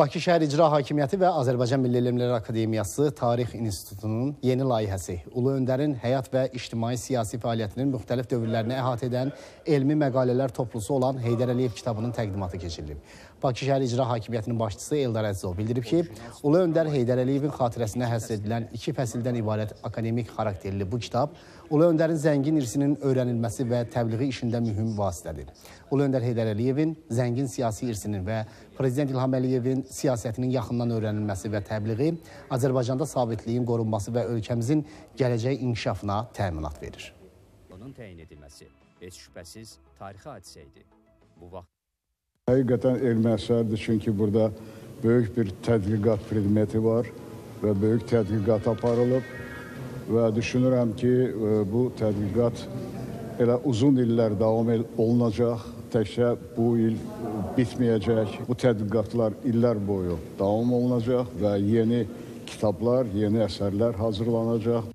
Bakı Şəhər İcra Hakimiyyəti və Azərbaycan Milli Elmlər Akademiyası Tarix İnstitutunun yeni layihəsi Ulu Öndərin həyat və ictimai siyasi fəaliyyətinin müxtəlif dövrlərini əhatə edən elmi məqalələr toplusu olan Heydər Əliyev kitabının təqdimatı keçirilib. Bakı Şəhər İcra Hakimiyyətinin başçısı Eldar Əzizov bildirib ki, Ulu Öndər Heydər Əliyevin xatirəsinə həsr edilən iki fəsildən ibarət akademik xarakterli bu kitab Ulu Öndərin zəngin irsinin öyrənilməsi və təbliği işində mühüm vasitədir. Ulu Öndər Heydər Əliyevin zəngin siyasi irsinin və Prezident İlham Əliyevin siyasətinin yaxından öyrənilməsi və təbliği Azərbaycanda sabitliyin qorunması və ölkəmizin gələcək inkişafına təminat verir. Onun təyin edilməsi heç şübhəsiz tarixi hadisə idi. Bu vaxt Həqiqətən elmi əsərdir, çünki burada böyük bir tədqiqat predmeti var və böyük tədqiqat aparılıb və düşünürəm ki, e, bu tədqiqat elə uzun illər davam olunacaq, təkcə bu il bitməyəcək. Bu tədqiqatlar illər boyu davam olunacaq və yeni kitablar, yeni əsərlər hazırlanacaq.